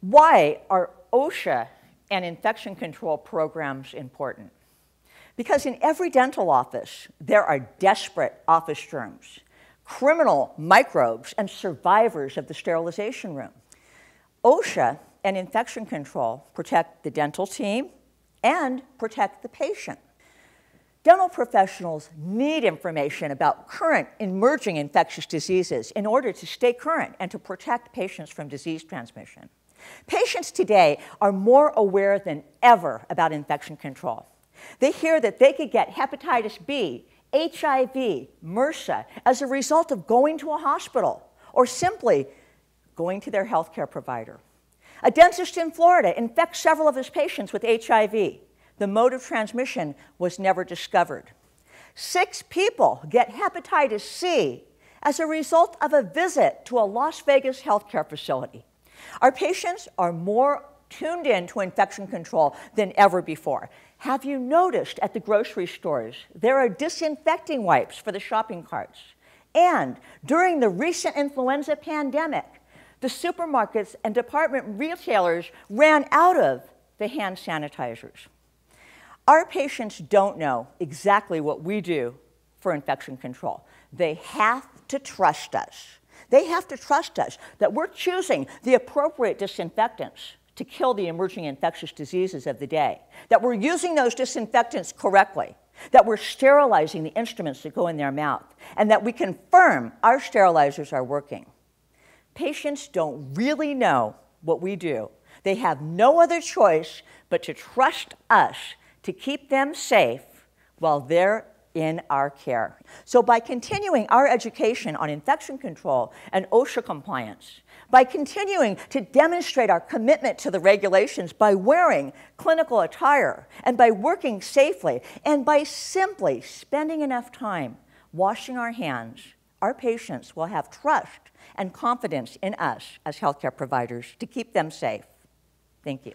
Why are OSHA and infection control programs important? Because in every dental office, there are desperate office germs, criminal microbes, and survivors of the sterilization room. OSHA and infection control protect the dental team and protect the patient. Dental professionals need information about current emerging infectious diseases in order to stay current and to protect patients from disease transmission. Patients today are more aware than ever about infection control. They hear that they could get hepatitis B, HIV, MRSA as a result of going to a hospital or simply going to their healthcare provider. A dentist in Florida infects several of his patients with HIV. The mode of transmission was never discovered. Six people get hepatitis C as a result of a visit to a Las Vegas healthcare facility. Our patients are more tuned in to infection control than ever before. Have you noticed at the grocery stores there are disinfecting wipes for the shopping carts? And during the recent influenza pandemic, the supermarkets and department retailers ran out of the hand sanitizers. Our patients don't know exactly what we do for infection control. They have to trust us. They have to trust us that we're choosing the appropriate disinfectants to kill the emerging infectious diseases of the day, that we're using those disinfectants correctly, that we're sterilizing the instruments that go in their mouth, and that we confirm our sterilizers are working. Patients don't really know what we do. They have no other choice but to trust us to keep them safe while they're in our care. So by continuing our education on infection control and OSHA compliance, by continuing to demonstrate our commitment to the regulations by wearing clinical attire and by working safely and by simply spending enough time washing our hands, our patients will have trust and confidence in us as healthcare providers to keep them safe. Thank you.